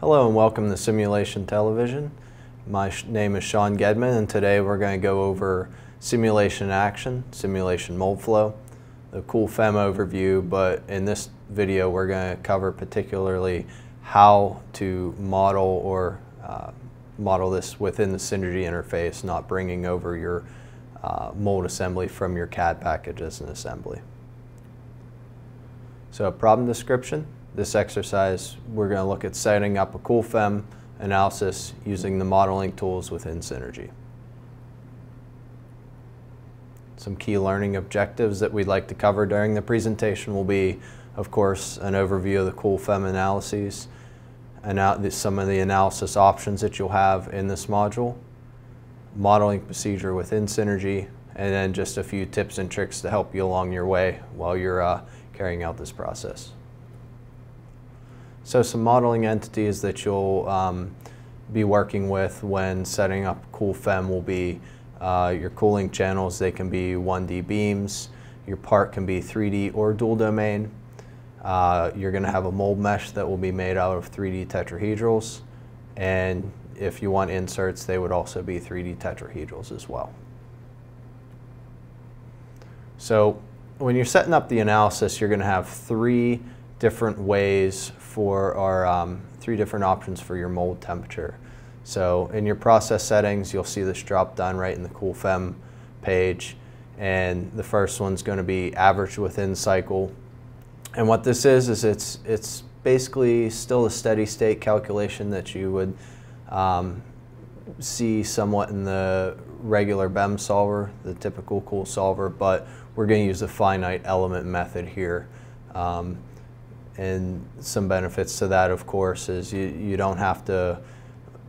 Hello and welcome to Simulation Television. My name is Shawn Gedman and today we're going to go over simulation action, simulation Moldflow, the CoolFEM overview, but in this video we're going to cover particularly how to model or uh, model this within the Synergy interface, not bringing over your uh, mold assembly from your CAD package as an assembly. So problem description, this exercise we're going to look at setting up a CoolFEM analysis using the modeling tools within Synergy. Some key learning objectives that we'd like to cover during the presentation will be, of course, an overview of the CoolFEM analyses, and some of the analysis options that you'll have in this module, modeling procedure within Synergy, and then just a few tips and tricks to help you along your way while you're uh, carrying out this process. So some modeling entities that you'll um, be working with when setting up CoolFEM will be uh, your cooling channels. They can be 1D beams. Your part can be 3D or dual domain. Uh, you're going to have a mold mesh that will be made out of 3D tetrahedrals. And if you want inserts, they would also be 3D tetrahedrals as well. So when you're setting up the analysis, you're going to have three different ways for, our um, three different options for your mold temperature. So in your process settings, you'll see this drop down right in the CoolFEM page. And the first one's going to be average within cycle. And what this is, is it's, it's basically still a steady state calculation that you would um, see somewhat in the regular BEM solver, the typical cool solver, but we're going to use the finite element method here. Um, and some benefits to that, of course, is you, you don't have to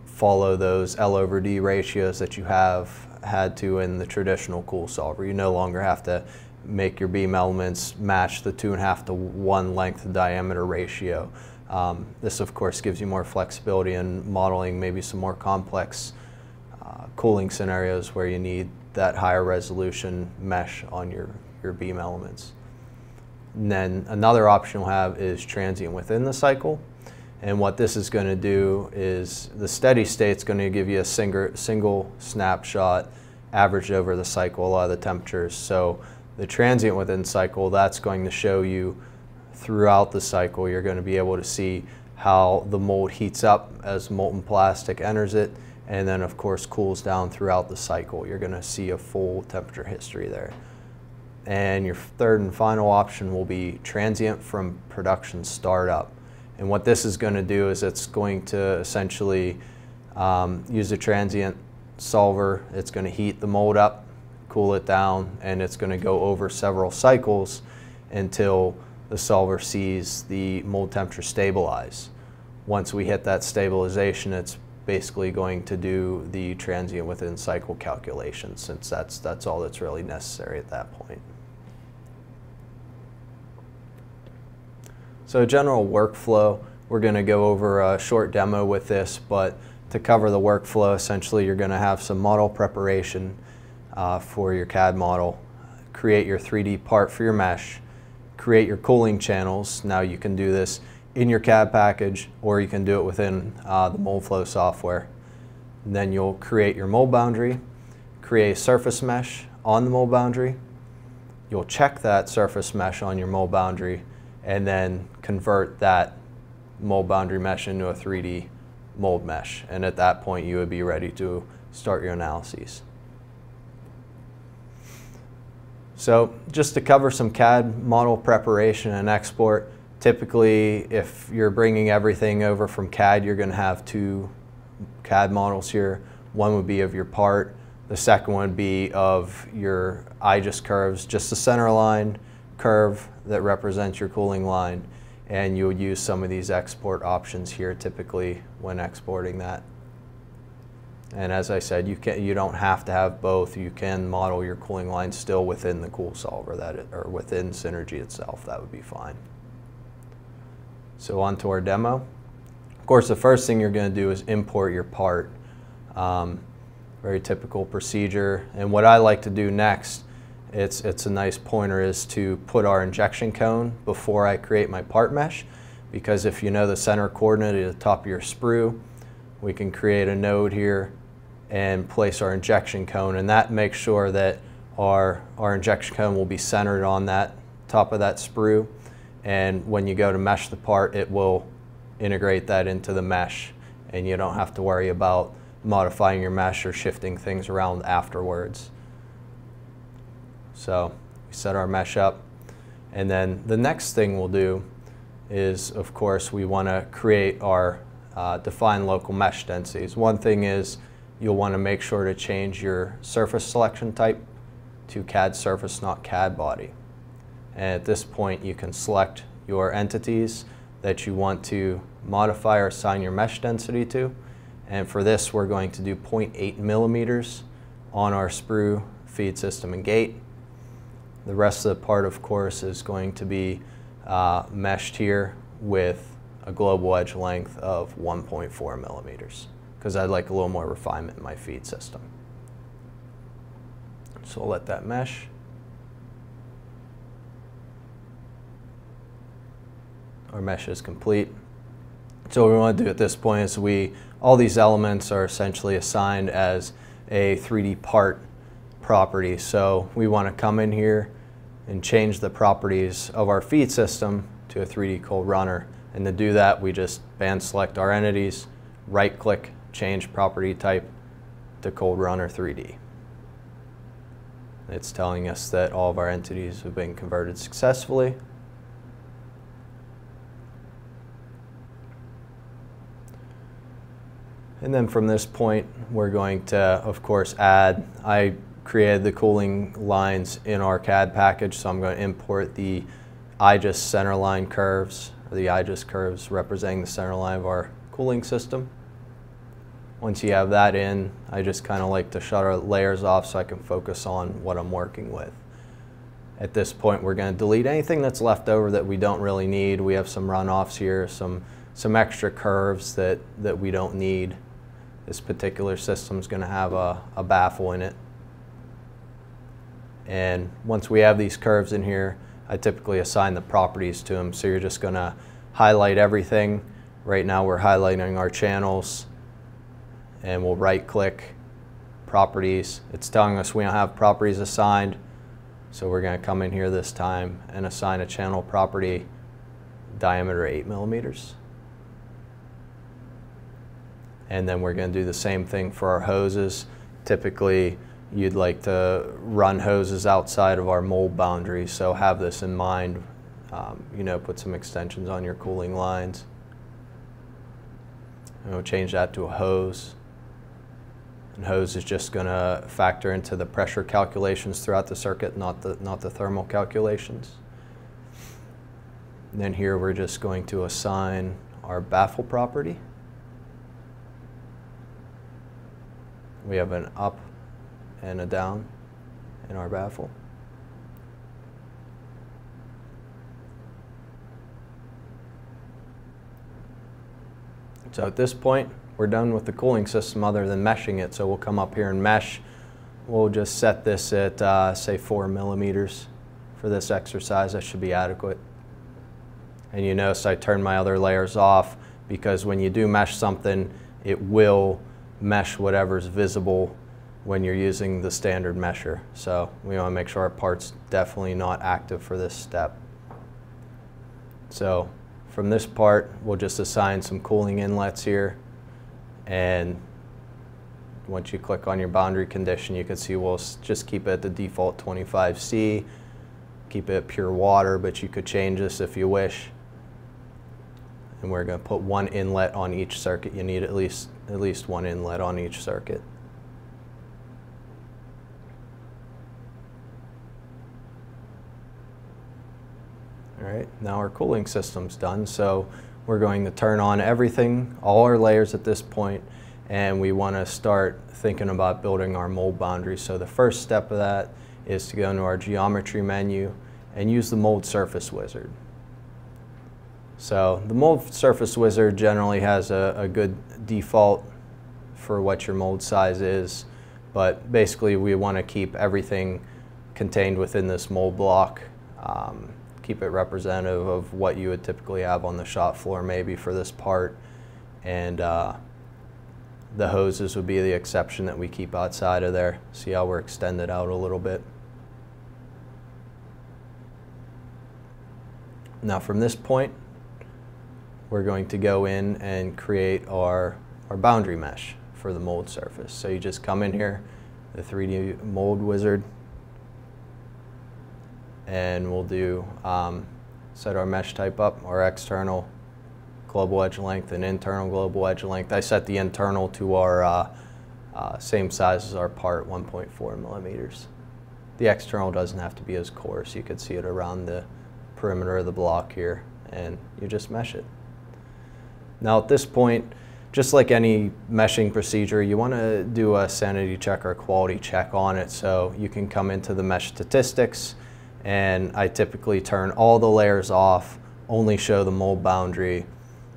follow those L over D ratios that you have had to in the traditional cool solver. You no longer have to make your beam elements match the two and a half to one length diameter ratio. Um, this of course gives you more flexibility in modeling maybe some more complex uh, cooling scenarios where you need that higher resolution mesh on your, your beam elements. And then another option we'll have is transient within the cycle. And what this is going to do is the steady state is going to give you a single, single snapshot averaged over the cycle, a lot of the temperatures. So the transient within cycle, that's going to show you throughout the cycle. You're going to be able to see how the mold heats up as molten plastic enters it and then of course cools down throughout the cycle. You're going to see a full temperature history there. And your third and final option will be transient from production startup. And what this is going to do is it's going to essentially um, use a transient solver. It's going to heat the mold up cool it down, and it's going to go over several cycles until the solver sees the mold temperature stabilize. Once we hit that stabilization, it's basically going to do the transient within cycle calculation since that's, that's all that's really necessary at that point. So general workflow, we're going to go over a short demo with this, but to cover the workflow, essentially you're going to have some model preparation, uh, for your CAD model, create your 3D part for your mesh, create your cooling channels. Now you can do this in your CAD package or you can do it within uh, the MoldFlow software. And then you'll create your mold boundary, create a surface mesh on the mold boundary. You'll check that surface mesh on your mold boundary and then convert that mold boundary mesh into a 3D mold mesh. And at that point you would be ready to start your analyses. So just to cover some CAD model preparation and export, typically if you're bringing everything over from CAD, you're going to have two CAD models here. One would be of your part. The second one would be of your IGES curves, just the center line curve that represents your cooling line. And you'll use some of these export options here typically when exporting that. And as I said, you can you don't have to have both. You can model your cooling line still within the cool solver that it, or within Synergy itself. That would be fine. So on to our demo. Of course, the first thing you're going to do is import your part. Um, very typical procedure. And what I like to do next, it's, it's a nice pointer, is to put our injection cone before I create my part mesh because if you know the center coordinate at the top of your sprue, we can create a node here and place our injection cone and that makes sure that our, our injection cone will be centered on that top of that sprue and when you go to mesh the part it will integrate that into the mesh and you don't have to worry about modifying your mesh or shifting things around afterwards. So we set our mesh up and then the next thing we'll do is of course we want to create our uh, define local mesh densities. One thing is you'll want to make sure to change your surface selection type to CAD surface, not CAD body. And at this point, you can select your entities that you want to modify or assign your mesh density to. And for this, we're going to do 0.8 millimeters on our sprue feed system and gate. The rest of the part, of course, is going to be uh, meshed here with a global edge length of 1.4 millimeters because I'd like a little more refinement in my feed system. So I'll let that mesh. Our mesh is complete. So what we want to do at this point is we, all these elements are essentially assigned as a 3D part property. So we want to come in here and change the properties of our feed system to a 3D cold runner. And to do that, we just band select our entities, right click, change property type to cold runner 3D. It's telling us that all of our entities have been converted successfully. And then from this point, we're going to, of course, add, I created the cooling lines in our CAD package, so I'm going to import the IGES centerline curves, or the IGES curves representing the center line of our cooling system. Once you have that in, I just kind of like to shut our layers off so I can focus on what I'm working with. At this point, we're going to delete anything that's left over that we don't really need. We have some runoffs here, some, some extra curves that, that we don't need. This particular system is going to have a, a baffle in it. And once we have these curves in here, I typically assign the properties to them. So you're just going to highlight everything. Right now we're highlighting our channels and we'll right click properties. It's telling us we don't have properties assigned. So we're going to come in here this time and assign a channel property diameter 8 millimeters. And then we're going to do the same thing for our hoses. Typically, you'd like to run hoses outside of our mold boundary, so have this in mind. Um, you know, put some extensions on your cooling lines. And we'll change that to a hose. And hose is just going to factor into the pressure calculations throughout the circuit, not the, not the thermal calculations. And then here we're just going to assign our baffle property. We have an up and a down in our baffle. So at this point, we're done with the cooling system other than meshing it. So we'll come up here and mesh. We'll just set this at, uh, say, four millimeters for this exercise. That should be adequate. And you notice I turned my other layers off because when you do mesh something, it will mesh whatever's visible when you're using the standard mesher. So we want to make sure our part's definitely not active for this step. So from this part, we'll just assign some cooling inlets here. And once you click on your boundary condition, you can see we'll just keep it at the default 25C, keep it pure water, but you could change this if you wish. And we're going to put one inlet on each circuit. You need at least, at least one inlet on each circuit. Right, now our cooling system's done. So we're going to turn on everything, all our layers at this point, and we want to start thinking about building our mold boundary. So the first step of that is to go into our geometry menu and use the mold surface wizard. So the mold surface wizard generally has a, a good default for what your mold size is, but basically we want to keep everything contained within this mold block. Um, keep it representative of what you would typically have on the shop floor maybe for this part. And uh, the hoses would be the exception that we keep outside of there. See how we're extended out a little bit. Now from this point, we're going to go in and create our, our boundary mesh for the mold surface. So you just come in here, the 3D mold wizard, and we'll do um, set our mesh type up, our external global edge length and internal global edge length. I set the internal to our uh, uh, same size as our part, 1.4 millimeters. The external doesn't have to be as coarse. You could see it around the perimeter of the block here and you just mesh it. Now at this point, just like any meshing procedure, you want to do a sanity check or a quality check on it. So you can come into the mesh statistics and I typically turn all the layers off, only show the mold boundary,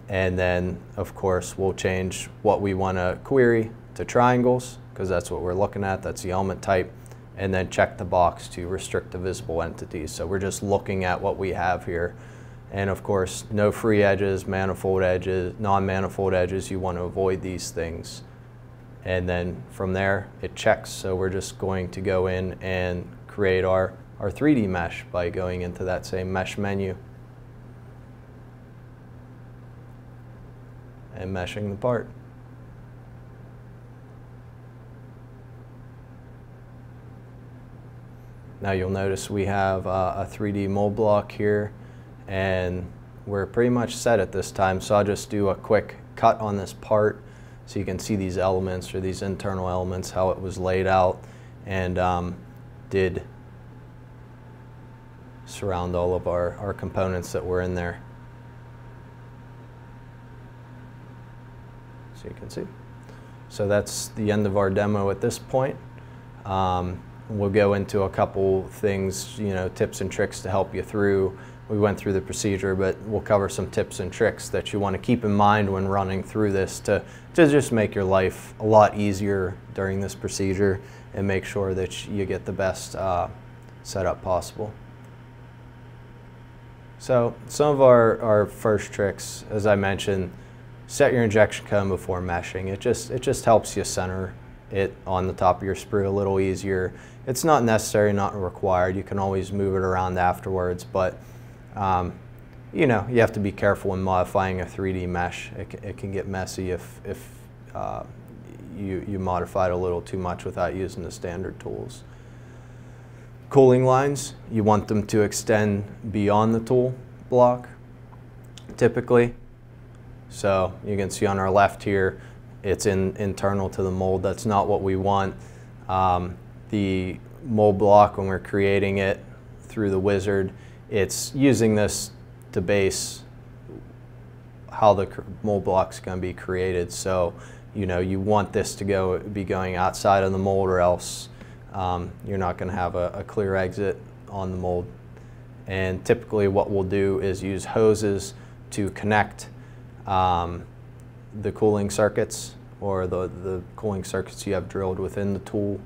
and then of course we'll change what we want to query to triangles because that's what we're looking at, that's the element type, and then check the box to restrict the visible entities. So we're just looking at what we have here. And of course, no free edges, manifold edges, non-manifold edges, you want to avoid these things. And then from there, it checks. So we're just going to go in and create our our 3D mesh by going into that same mesh menu and meshing the part. Now you'll notice we have uh, a 3D mold block here and we're pretty much set at this time so I'll just do a quick cut on this part so you can see these elements or these internal elements how it was laid out and um, did surround all of our, our components that were in there. So you can see. So that's the end of our demo at this point. Um, we'll go into a couple things, you know, tips and tricks to help you through. We went through the procedure, but we'll cover some tips and tricks that you want to keep in mind when running through this to, to just make your life a lot easier during this procedure and make sure that you get the best uh, setup possible. So some of our, our first tricks, as I mentioned, set your injection cone before meshing. It just, it just helps you center it on the top of your sprue a little easier. It's not necessary, not required. You can always move it around afterwards, but um, you know, you have to be careful when modifying a 3D mesh. It, it can get messy if, if uh, you, you modify it a little too much without using the standard tools. Cooling lines, you want them to extend beyond the tool block, typically. So you can see on our left here, it's in, internal to the mold. That's not what we want. Um, the mold block, when we're creating it through the wizard, it's using this to base how the mold block's going to be created. So, you know, you want this to go be going outside of the mold or else um, you're not going to have a, a, clear exit on the mold. And typically what we'll do is use hoses to connect um, the cooling circuits or the, the cooling circuits you have drilled within the tool.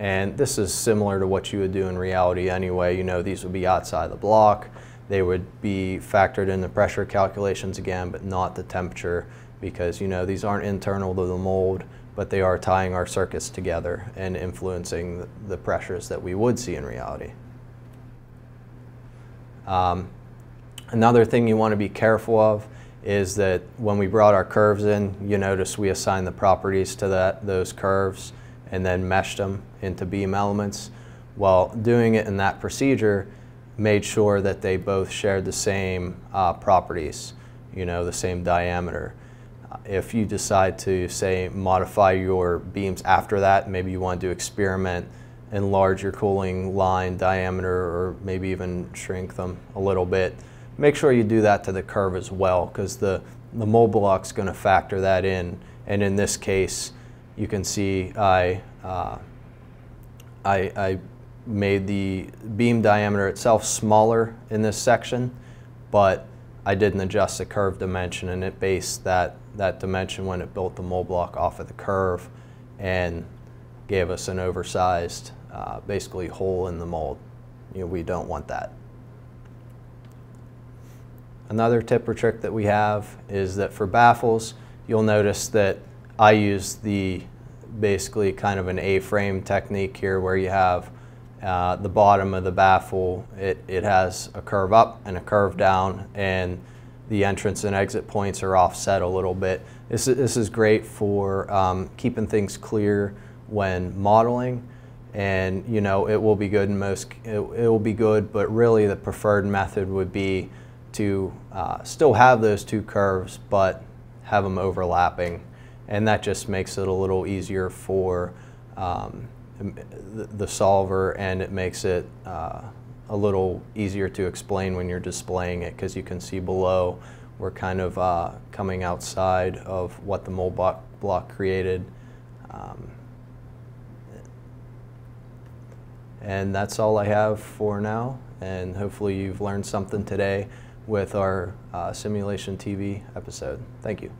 And this is similar to what you would do in reality anyway. You know, these would be outside the block. They would be factored in the pressure calculations again, but not the temperature because, you know, these aren't internal to the mold but they are tying our circuits together and influencing the pressures that we would see in reality. Um, another thing you want to be careful of is that when we brought our curves in, you notice we assigned the properties to that, those curves and then meshed them into beam elements. Well, doing it in that procedure made sure that they both shared the same uh, properties, you know, the same diameter if you decide to say modify your beams after that, maybe you want to experiment, enlarge your cooling line diameter or maybe even shrink them a little bit, make sure you do that to the curve as well because the, the block is going to factor that in. And in this case, you can see I, uh, I, I made the beam diameter itself smaller in this section, but I didn't adjust the curve dimension and it based that that dimension when it built the mold block off of the curve and gave us an oversized, uh, basically hole in the mold. You know, we don't want that. Another tip or trick that we have is that for baffles, you'll notice that I use the basically kind of an A-frame technique here where you have uh, the bottom of the baffle, it, it has a curve up and a curve down and the entrance and exit points are offset a little bit. This is, this is great for um, keeping things clear when modeling and you know it will be good in most it, it will be good but really the preferred method would be to uh, still have those two curves but have them overlapping and that just makes it a little easier for um, the, solver and it makes it uh, a little easier to explain when you're displaying it because you can see below we're kind of uh, coming outside of what the mold block, block created. Um, and that's all I have for now and hopefully you've learned something today with our uh, Simulation TV episode. Thank you.